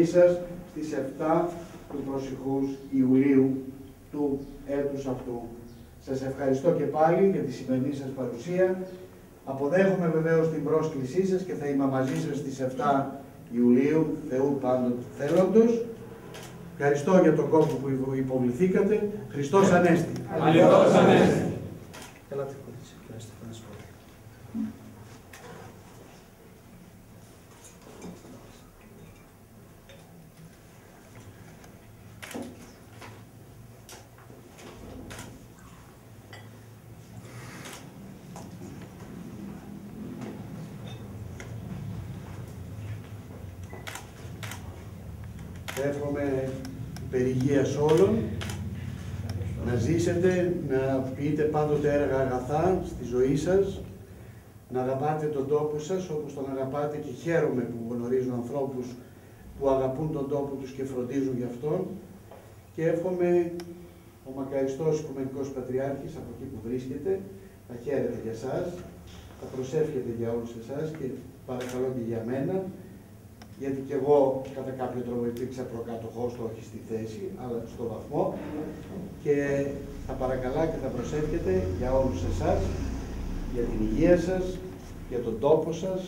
σας στις 7 του προσεχούς Ιουλίου του έτους αυτού. Σας ευχαριστώ και πάλι για τη σημερινή σας παρουσία. Αποδέχομαι βεβαίως την πρόσκλησή σας και θα είμαι μαζί σας στις 7 Ιουλίου, Θεού πάντοτε θέλοντος. Ευχαριστώ για τον κόπο που υποβληθήκατε. Χριστός Ανέστη. Χριστός Ανέστη. Εύχομαι περιγείας όλων, να ζήσετε, να πείτε πάντοτε έργα αγαθά στη ζωή σας, να αγαπάτε τον τόπο σας όπως τον αγαπάτε και χαίρομαι που γνωρίζω ανθρώπους που αγαπούν τον τόπο τους και φροντίζουν γι' αυτόν. Και εύχομαι ο μακαριστός Οικουμενικός Πατριάρχης από εκεί που βρίσκεται θα χαίρεται για σας, θα προσεύχεται για όλους εσάς και παρακαλώ και για μένα γιατί και εγώ κατά κάποιο τρόπο υπήρξα προκατοχός του, όχι στη θέση, αλλά στο βαθμό και θα παρακαλά και θα προσεύχεται για όλους εσάς, για την υγεία σας, για τον τόπο σας,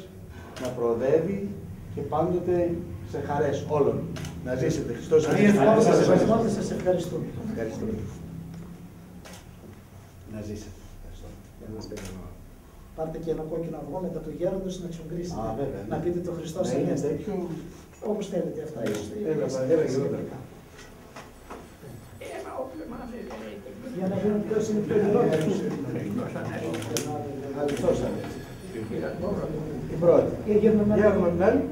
να προοδεύει και πάντοτε σε χαρές όλων. Να ζήσετε. Χριστός σας ευχαριστώ. Σας ευχαριστώ. Ευχαριστώ. Να ζήσετε. Ευχαριστώ. Πάρτε και ένα κόκκινο αυγό μετά το γέροντο να ξογκρίσετε. Α, βέβαια, ναι. Να πείτε το Χριστό Ναι, είναι τέτοιο. Όπω θέλετε αυτά. Έλα, έλα, γεροντά. Για να δούμε ποιο είναι πιο γερόντος. Αληθώς Ανέστη. Την πρώτη. Ε, για να- Για έχουμε την άλλη.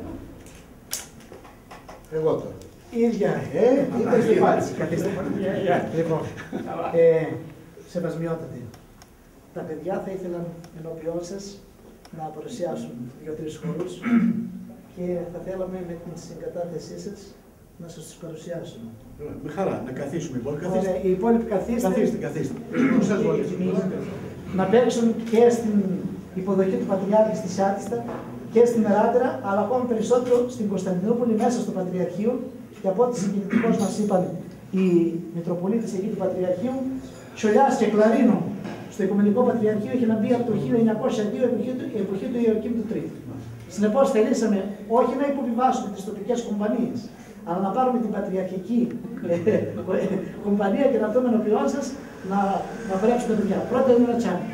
Εγώ τώρα. Ίδια. Ε, Είτε στη φάση. Καθίστε. Λοιπόν, ε, σεβασμιότατη. Τα παιδιά θα ήθελαν ενώπιόν σας να παρουσιάσουν δύο-τρεις χώρου και θα θέλαμε με την συγκατάθεσή σας να σας του παρουσιάσουμε. Με χαρά, να καθίσουμε λοιπόν. Ωραία, Καθίστε. οι υπόλοιποι καθίστε. Καθίστε, καθίστε. Πού σας βολεύει; να παίξουν και στην υποδοχή του Πατριάρχη στη Σάτιστα και στην Εράντερα, αλλά ακόμα περισσότερο στην Κωνσταντινούπολη μέσα στο Πατριαρχείο. Και από ό,τι συγκινητικώ μας είπαν οι Μητροπολίτες εκεί του Πατριαρχείου, Σολιάς και Κλαρίνο στο Οικουμενικό Πατριαρχείο είχε να μπει από το 1902 εποχή του, εποχή του Ιωκήμ του Τρίτου. Συνεπώς, θελήσαμε όχι να υποβιβάσουμε τις τοπικές κομπανίες, αλλά να πάρουμε την πατριαρχική ε, κομπανία και να πούμε ενώπιόν σας να, να βρέψουμε τα παιδιά. Πρώτα είναι ένα τσάνι.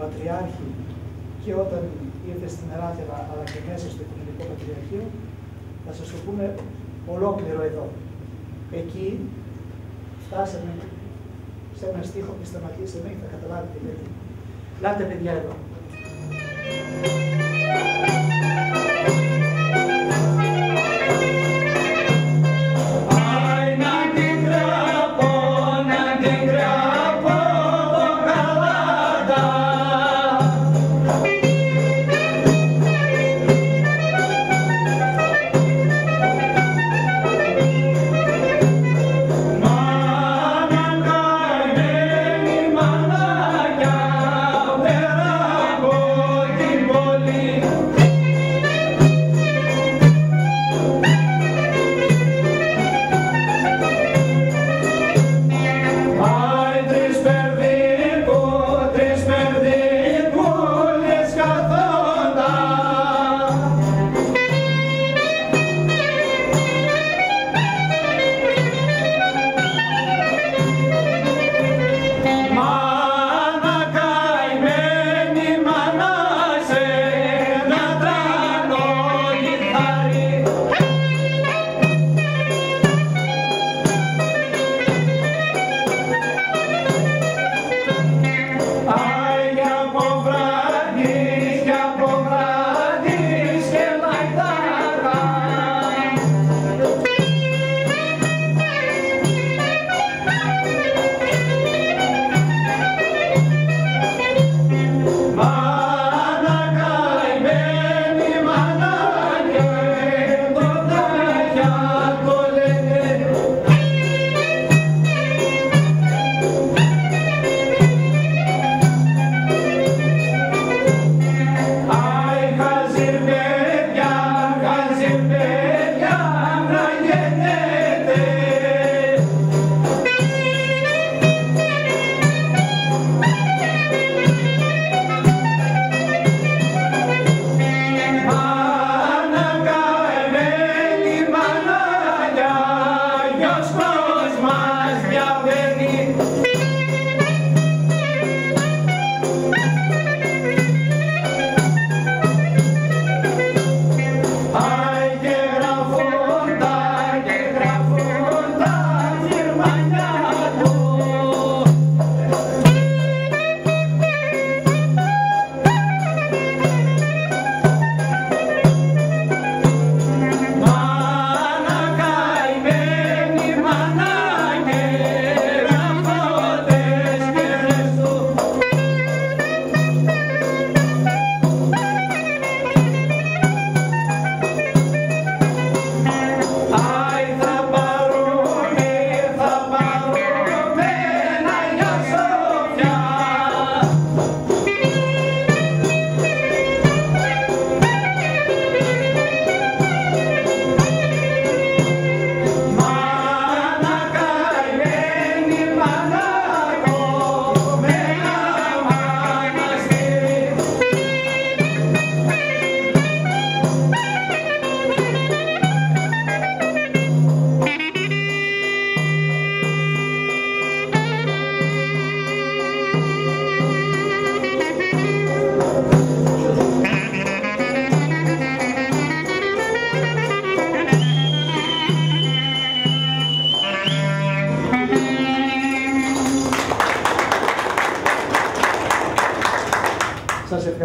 Πατριάρχη και όταν ήρθε στην Εράτερα αλλά και μέσα στο Οικουμενικό Πατριαρχείο, θα σας το πούμε ολόκληρο εδώ. Εκεί φτάσαμε σε ένα στίχο και σταματήσαμε και θα καταλάβετε γιατί. Λάτε παιδιά εδώ.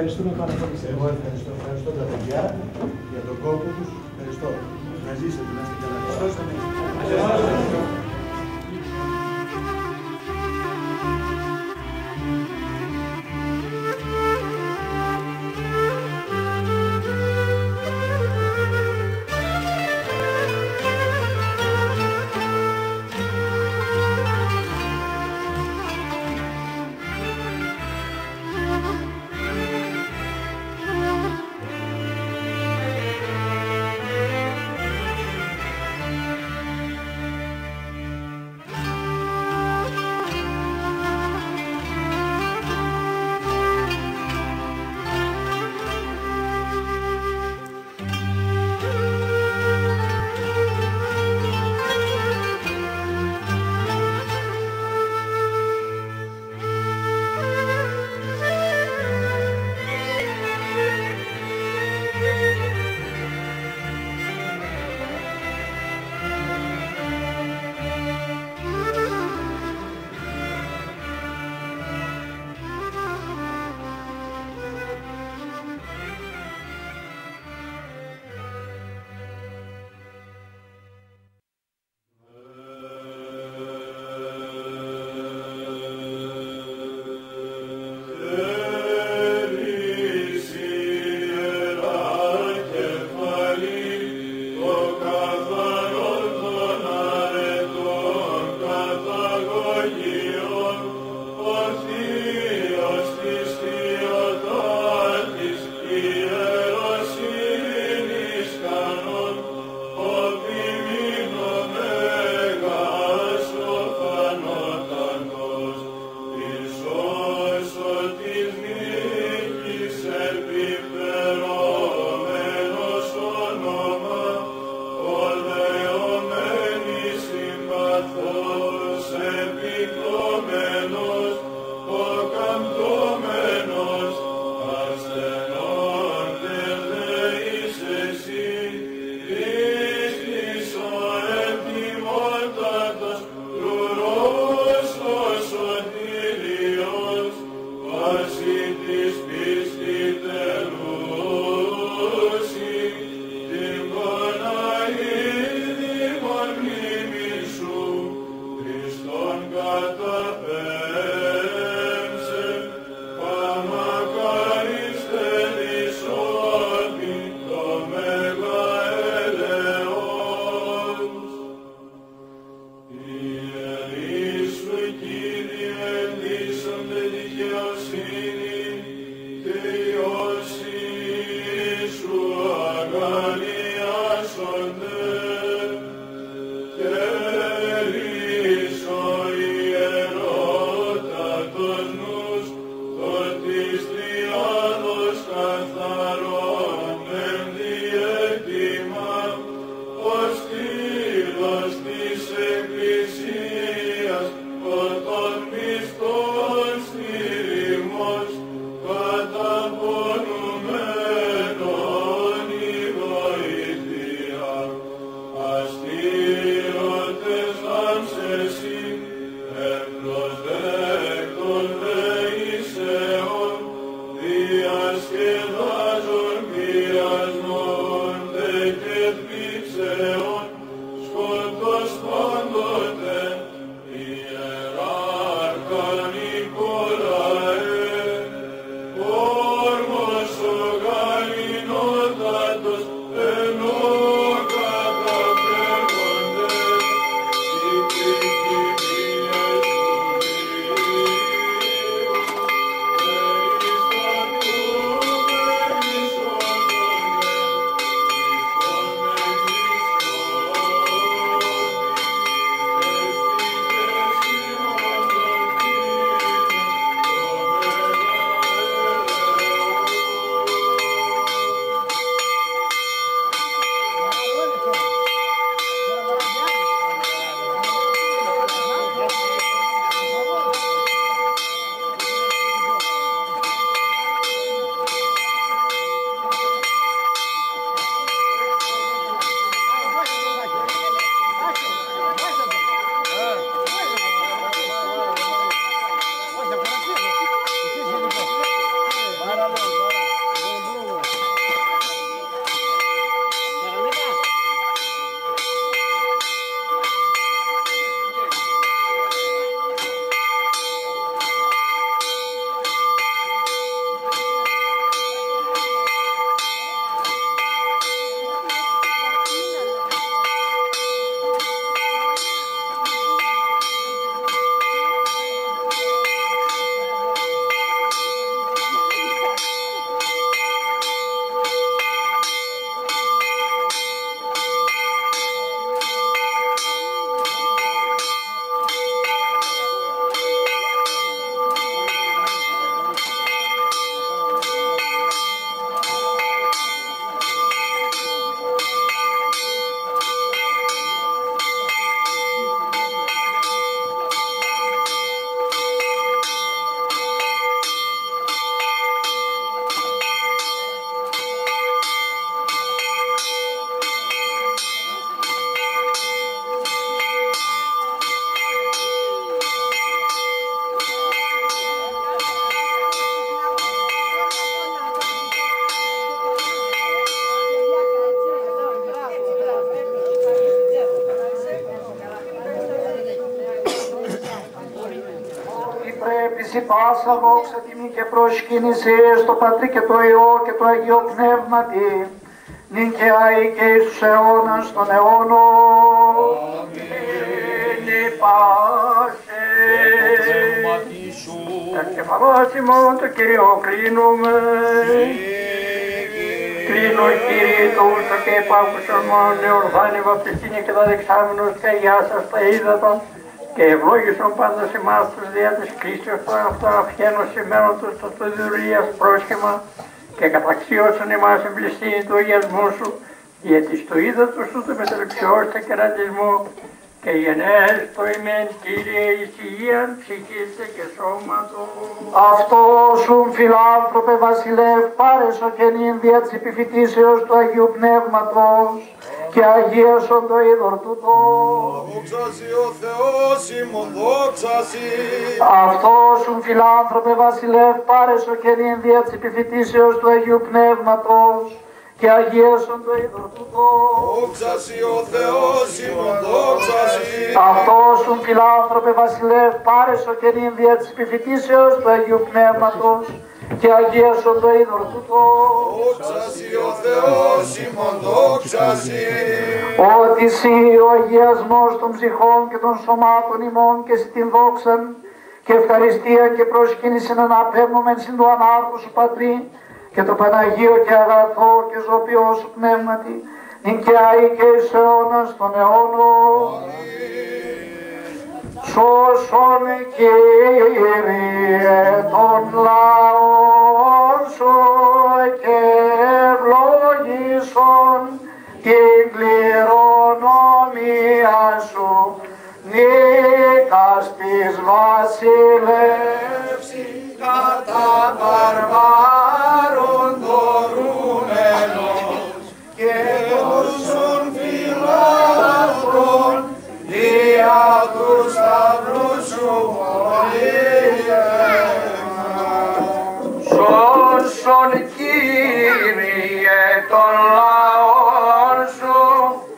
Ευχαριστούμε πάρα πολύ. Εγώ ευχαριστώ, ευχαριστώ τα παιδιά για τον κόπο τους. Ευχαριστώ. Να ζήσετε, να είστε καλά. Χριστός give πάσα δόξα τιμή και προσκύνηση στο Πατρί και το Υιό και το Αγίο Πνεύματι, νυν και αεί και εις τους αιώνας των αιώνων. Αμήν. Πάσε. Εγκεφαλός ημών το Κύριο κλείνουμε. Κλείνω Κύριε το ούλτο και επάκουσον μόνο νεορφάνη βαπτιστήνη και τα δεξάμενος και γεια σας τα είδατα και ευλόγησον πάντα σε εμάς τους δια της κρίσεως που αυτό αυχαίνω σημαίνοντος το το δουλείας πρόσχημα και καταξίωσον εμάς εμπληστήνη του αγιασμού σου γιατί στο είδατο σου το μεταλληψιώστε και ρατισμό και γενναίες το ημέν Κύριε εις υγείαν ψυχής και σώματος. Αυτός σου φιλάνθρωπε βασιλεύ πάρεσο και νυν δια της επιφυτίσεως του Αγίου Πνεύματος και αγίασον το είδωρ τούτος. Δόξα σοι ο Θεός ημών, δόξα σοι. Αυτός σου φιλάνθρωπε βασιλεύ πάρεσο και νυν δια της επιφυτίσεως του Αγίου Πνεύματος και αγίασον το είδωρ τούτο. Δόξα σοι ο Θεός ημών, δόξα σοι. Αυτός σου φιλάνθρωπε βασιλεύ πάρεσο και νυν δια της επιφυτίσεως του Αγίου Πνεύματος και αγίασον το είδωρ τούτο. Δόξα σοι ο Θεός ημών, δόξα σοι. Ότι εσύ ο αγιασμός των ψυχών και των σωμάτων ημών και στην δόξαν και ευχαριστία και προσκύνηση να αναπέμπουμε συν του ανάρχου σου Πατρί και το Παναγίο και αγαθό και ζωπιός σου πνεύματι νυν και αεί και εις αιώνας των αιώνων. Σώσον Κύριε τον λαό σου και ευλογήσον την κληρονομία σου νίκας της βασιλεύσης κατά βαρβάρων Σώσον Κύριε των λαών σου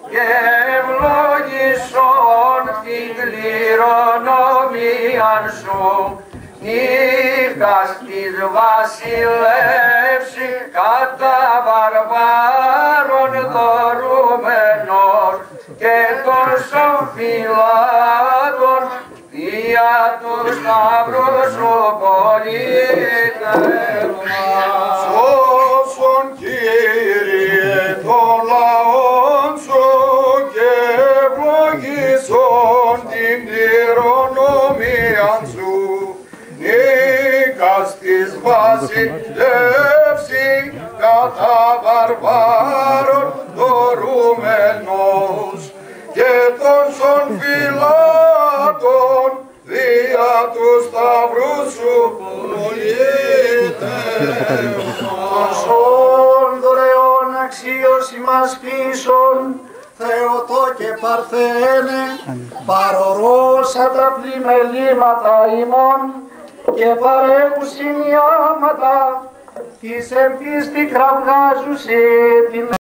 και ευλογήσον την κληρονομία σου. Νύχτας της βασιλεύσης κατά βαρβάρων δωρούμενος και των σοφυλάτων δια του σταυρού σου πολίτευμα. Σώσον Κύριε των λαών σου και ευλογήσον την κληρονομία σου. Νίκας της βασιλεύση αξίωση μας πίσων, Θεοτό και Παρθένε, παρορώσα τα πλημελήματα ημών και παρέχουσιν οι άματα, της εμπίστη κραυγάζουσι την